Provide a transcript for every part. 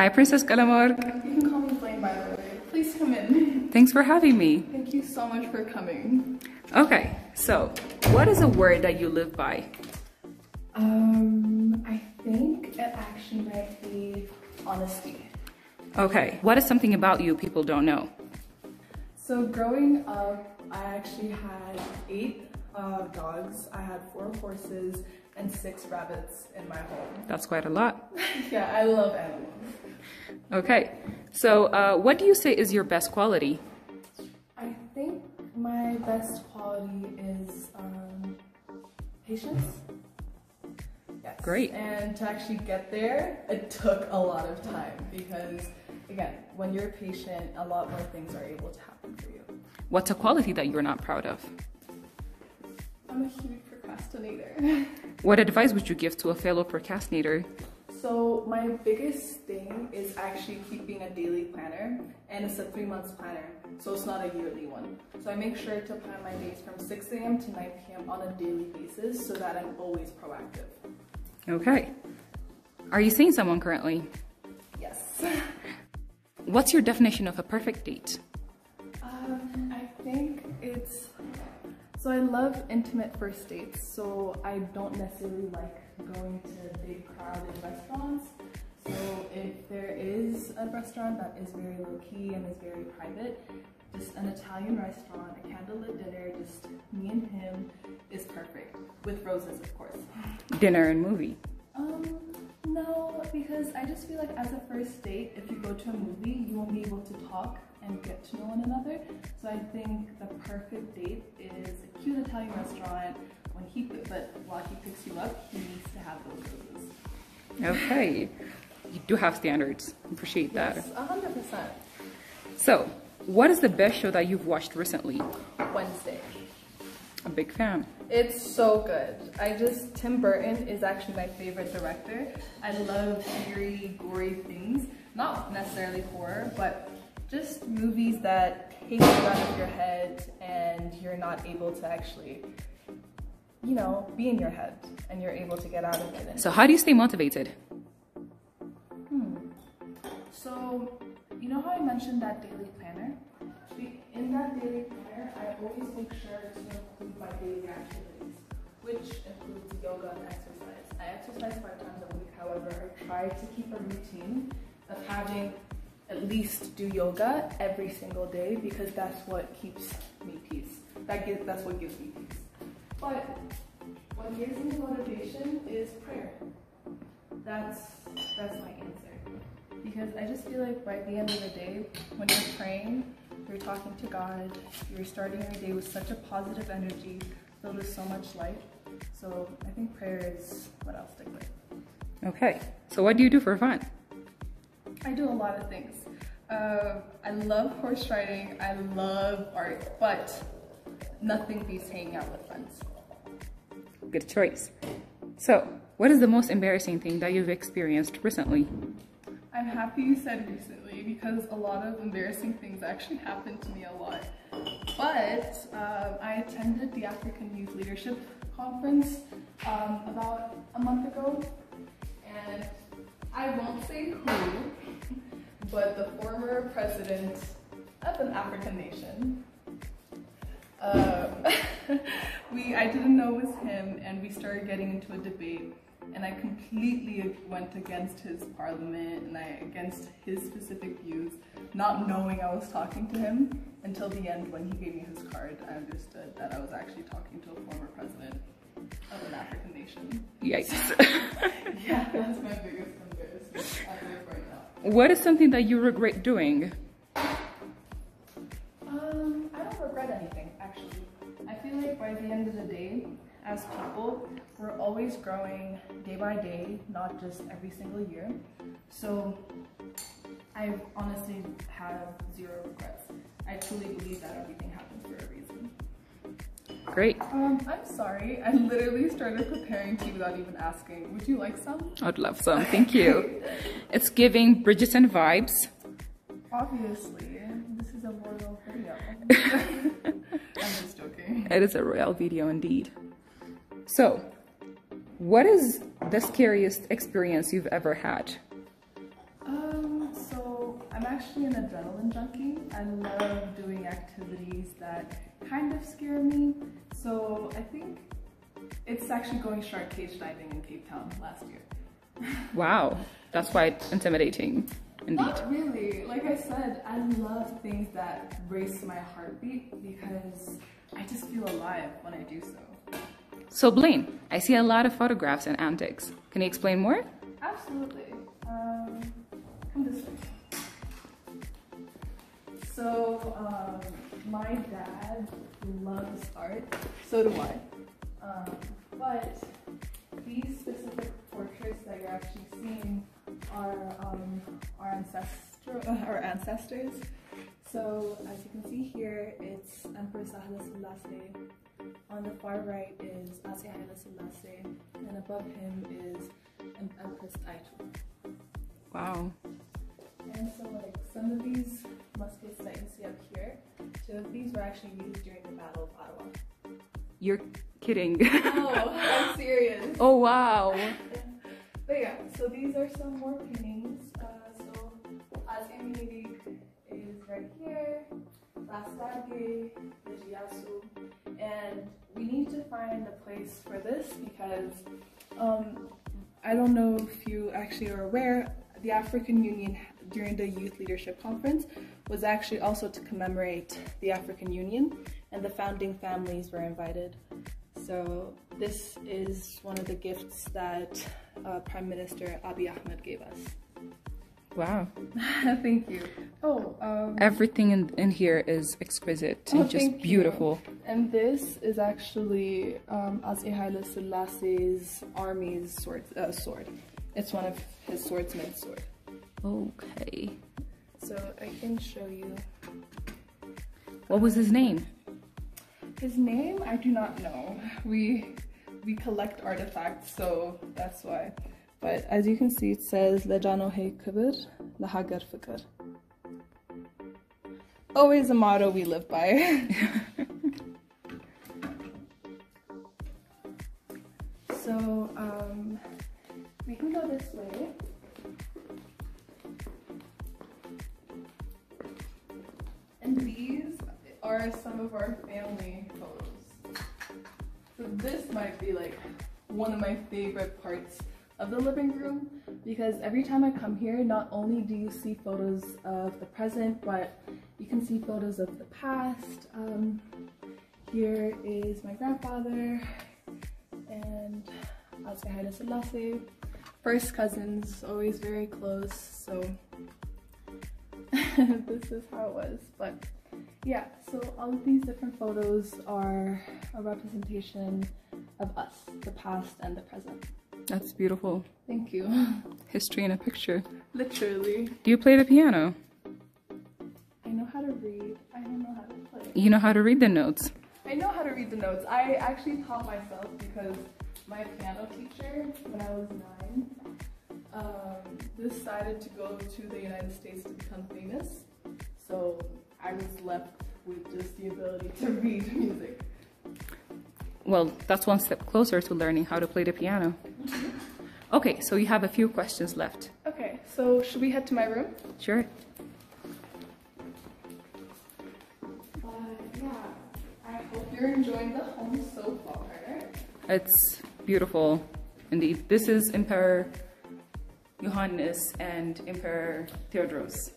Hi, Princess Kelemework. You can call me Blaine, by the way. Please come in. Thanks for having me. Thank you so much for coming. Okay, so what is a word that you live by? Um, I think it actually might be honesty. Okay, what is something about you people don't know? So growing up, I actually had eight uh, dogs. I had four horses and six rabbits in my home. That's quite a lot. yeah, I love animals. Okay, so uh, what do you say is your best quality? I think my best quality is um, patience. Yes. Great. And to actually get there, it took a lot of time because, again, when you're patient, a lot more things are able to happen for you. What's a quality that you're not proud of? I'm a huge procrastinator. What advice would you give to a fellow procrastinator? So my biggest thing is actually keeping a daily planner and it's a three months planner. So it's not a yearly one. So I make sure to plan my days from 6 a.m. to 9 p.m. on a daily basis so that I'm always proactive. Okay. Are you seeing someone currently? Yes. What's your definition of a perfect date? Um, I think it's, so I love intimate first dates. So I don't necessarily like going to big crowded restaurants. So if there is a restaurant that is very low key and is very private, just an Italian restaurant, a candlelit dinner, just me and him is perfect. With roses, of course. Dinner and movie. Um, no, because I just feel like as a first date, if you go to a movie, you won't be able to talk and get to know one another. So I think the perfect date is a cute Italian restaurant when he, but while he picks you up, he needs to have those roses. Okay. You do have standards. Appreciate that. Yes, 100%. So, what is the best show that you've watched recently? Wednesday. A big fan. It's so good. I just, Tim Burton is actually my favorite director. I love eerie, gory things. Not necessarily horror, but just movies that take you out of your head and you're not able to actually, you know, be in your head and you're able to get out of it. So, how do you stay motivated? Hmm. So, you know how I mentioned that daily planner? In that daily planner, I always make sure to include my daily activities, which includes yoga and exercise. I exercise five times a week, however, I try to keep a routine of having at least do yoga every single day because that's what keeps me peace. That gives, that's what gives me peace. But what gives me motivation is prayer. That's that's my answer because I just feel like by the end of the day, when you're praying, you're talking to God, you're starting your day with such a positive energy, filled with so much light. So I think prayer is what I'll stick with. Okay. So, what do you do for fun? I do a lot of things. Uh, I love horse riding, I love art, but nothing beats hanging out with friends. Good choice. So, what is the most embarrassing thing that you've experienced recently? I'm happy you said recently because a lot of embarrassing things actually happened to me a lot. But um, I attended the African Youth Leadership Conference um, about a month ago, and I won't say who, but the former president of an African nation. Um, we, I didn't know it was him, and we started getting into a debate and I completely went against his parliament and I against his specific views, not knowing I was talking to him until the end when he gave me his card. I understood that I was actually talking to a former president of an African nation. Yikes. yeah, that's my biggest what is something that you regret doing? Um, I don't regret anything actually. I feel like by the end of the day, as people, we're always growing day by day, not just every single year. So I honestly have zero regrets. I truly believe that everything happens for a reason. Great. Um, I'm sorry, I literally started preparing tea without even asking. Would you like some? I'd love some. Thank you. it's giving Bridgerton vibes. Obviously, this is a royal video. I'm just joking. It is a royal video indeed. So, what is the scariest experience you've ever had? Um, so I'm actually an adrenaline junkie. I love doing activities that kind of scare me. So I think it's actually going shark cage diving in Cape Town last year. Wow, that's quite intimidating, indeed. Not really. Like I said, I love things that race my heartbeat because I just feel alive when I do so. So Blaine, I see a lot of photographs and antics. Can you explain more? Absolutely. Um, come this way. So, um, my dad loves art. So do I. Um, but these specific portraits that you're actually seeing are um, our ancestor, our ancestors. So, as you can see here, it's Empress Haile Selassie. On the far right is Ase Selassie, and above him is Em- Empress Taitu. Wow. And so, like some of these muskets that you see up here, two of these were actually used during the Battle of Adwa. You're kidding. Oh, I'm serious. oh wow. But yeah, so these are some more paintings. Uh, so Ase Menelik is right here, Rastage, Lij Iyasu, and we need to find a place for this because um, I don't know if you actually are aware, the African Union during the Youth Leadership Conference was actually also to commemorate the African Union, and the founding families were invited. So this is one of the gifts that uh, Prime Minister Abiy Ahmed gave us. Wow. Thank you. Oh, um, Everything in, in here is exquisite Oh, and just thank you. beautiful. and this is actually um, Ase Haile Selassie's army's sword. Uh, sword. It's one of his swordsman's sword. Okay. So I can show you. What was his name? His name I do not know. We we collect artifacts, so that's why. But as you can see, it says Lejano He Kibir, Lahagar Fikr. Always a motto we live by. so um, we can go this way. One of my favorite parts of the living room because every time I come here, not only do you see photos of the present, but you can see photos of the past. Um, here is my grandfather and Ase Haile Selassie. First cousins, always very close, so this is how it was. But yeah, so all of these different photos are a representation of us, the past and the present. That's beautiful. Thank you. History in a picture. Literally. Do you play the piano? I know how to read. I don't know how to play. You know how to read the notes. I know how to read the notes. I actually taught myself because my piano teacher, when I was nine, um, decided to go to the United States to become famous. So I was left with just the ability to read music. Well, that's one step closer to learning how to play the piano. Okay, so you have a few questions left. Okay, so should we head to my room? Sure. Uh, yeah, I hope you're enjoying the home so far. It's beautiful indeed. This is Emperor Johannes and Emperor Theodorus.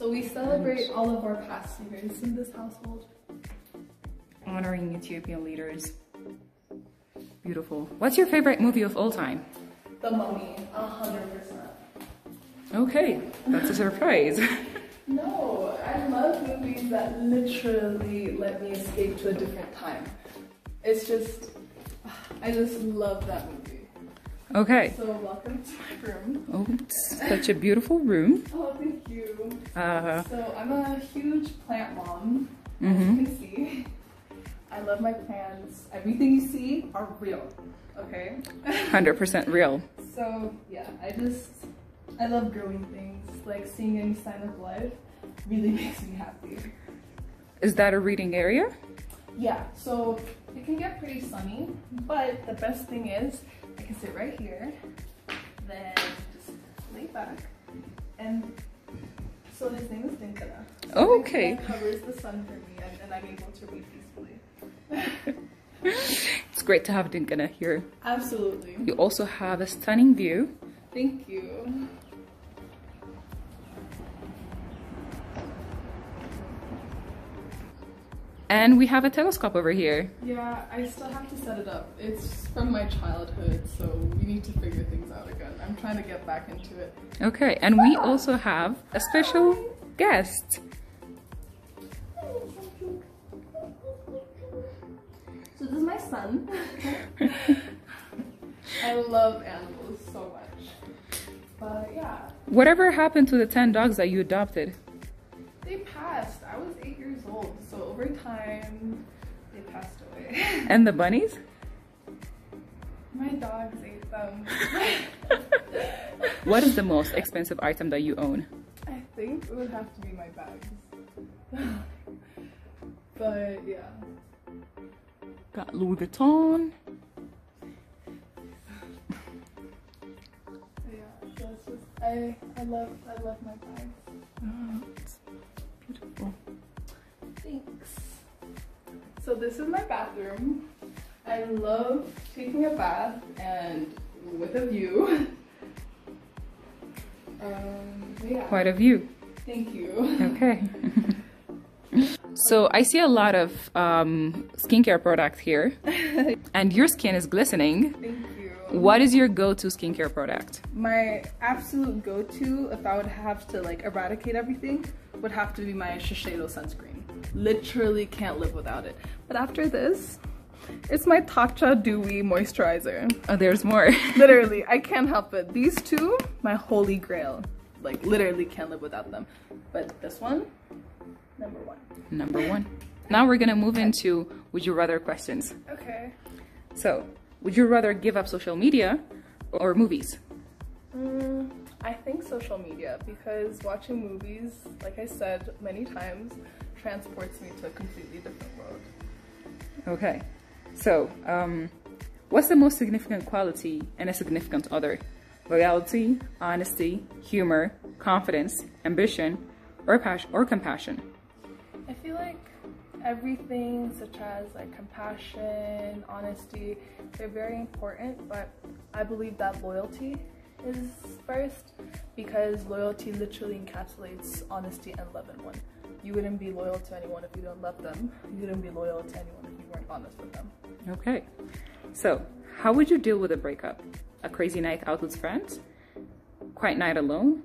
So we celebrate all of our past leaders in this household. Honoring Ethiopian leaders. Beautiful. What's your favorite movie of all time? The Mummy, a hundred percent. Okay, that's a surprise. No, I love movies that literally let me escape to a different time. It's just, I just love that movie. Okay. So welcome to my room. Oh, it's such a beautiful room. Oh, thank you. Uh, So I'm a huge plant mom, as Mhm. you can see. I love my plants. Everything you see are real, okay? 100% real. So yeah, I just, I love growing things. Like seeing any sign of life really makes me happy. Is that a reading area? Yeah, so it can get pretty sunny, but the best thing is I can sit right here, then just lay back and So his name is Dinkana. Oh, okay. Covers the sun for me, and, and I'm able to read peacefully. It's great to have Dinkana here. Absolutely. You also have a stunning view. Thank you. And we have a telescope over here. Yeah, I still have to set it up. It's from my childhood, so we need to figure things out again. I'm trying to get back into it. Okay, and we also have a special guest. So this is my son. I love animals so much. But yeah, Whatever happened to the 10 dogs that you adopted? Over time, they passed away. And the bunnies? my dogs ate them. What is the most expensive item that you own? I think it would have to be my bags. but yeah. Got Louis Vuitton. Yeah, so it's just I I love I love my bags. This is my bathroom. I love taking a bath and with a view. Um, yeah. Quite a view. Thank you. Okay. so I see a lot of um, skincare products here, and your skin is glistening. Thank you. What is your go-to skincare product? My absolute go-to, if I would have to like eradicate everything, would have to be my Shiseido sunscreen. Literally can't live without it. But after this, it's my Tatcha Dewy moisturizer. Oh, there's more. literally, I can't help it. These two, my holy grail. Like literally can't live without them. But this one, number one. Number one. Now we're gonna move into would you rather questions. Okay. So, would you rather give up social media or movies? Mm, I think social media because watching movies, like I said many times, transports me to a completely different world. Okay. So, um, what's the most significant quality in a significant other? Loyalty, honesty, humor, confidence, ambition, or passion or compassion? I feel like everything such as like compassion, honesty, they're very important, but I believe that loyalty is first because loyalty literally encapsulates honesty and love in one. You wouldn't be loyal to anyone if you don't love them. You wouldn't be loyal to anyone if you weren't honest with them. Okay. So, how would you deal with a breakup? A crazy night out with friends? Quiet night alone?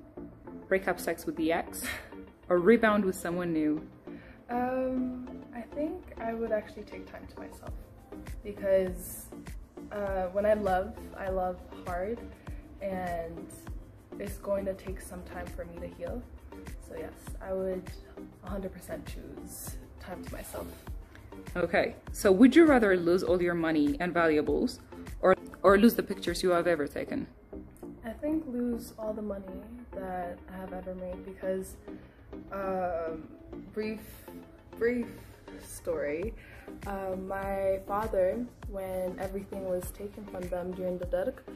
Breakup sex with the ex? Or rebound with someone new? Um, I think I would actually take time to myself because uh, when I love, I love hard, and it's going to take some time for me to heal. So yes, I would 100% choose time to myself. Okay. So, would you rather lose all your money and valuables or or lose the pictures you have ever taken? I think lose all the money that I have ever made because um, brief brief story. Um, my father, when everything was taken from them during the Dark,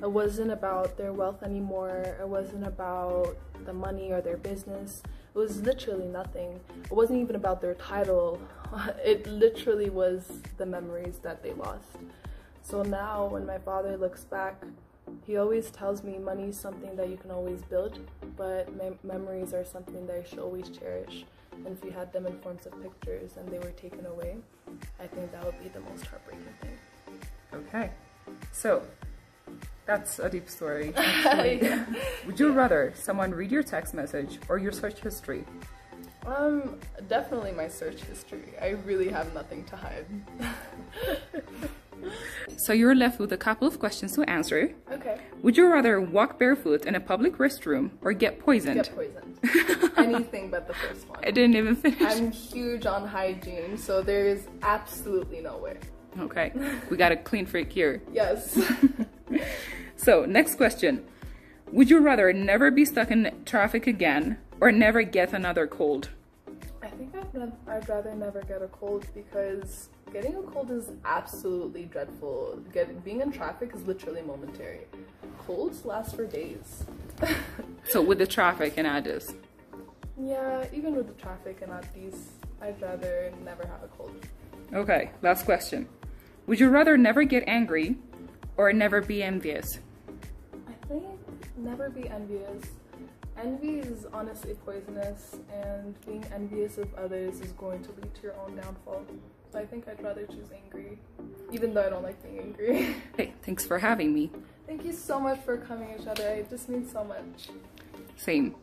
it wasn't about their wealth anymore. It wasn't about the money or their business. Was literally nothing. It wasn't even about their title. It literally was the memories that they lost. So now, when my father looks back, he always tells me money is something that you can always build, but mem- memories are something that you should always cherish. And if you had them in forms of pictures and they were taken away, I think that would be the most heartbreaking thing. Okay. So, that's a deep story. actually. Would you rather someone read your text message or your search history? Um, definitely my search history. I really have nothing to hide. So, you're left with a couple of questions to answer. okay. Would you rather walk barefoot in a public restroom or get poisoned? Get poisoned. Anything but the first one. I didn't even finish. I'm huge on hygiene, so there is absolutely no way. Okay, we got a clean freak here. Yes. So, next question. Would you rather never be stuck in traffic again or never get another cold? I think I'd, I'd rather never get a cold because getting a cold is absolutely dreadful. Get, being in traffic is literally momentary. Colds last for days. So, with the traffic in Addis. Yeah, even with the traffic and Addis, I'd rather never have a cold. Okay, last question. Would you rather never get angry or never be envious? Never be envious. Envy is honestly poisonous, and being envious of others is going to lead to your own downfall. So I think I'd rather choose angry, even though I don't like being angry. Hey, thanks for having me. Thank you so much for coming, each other. It just means so much. Same.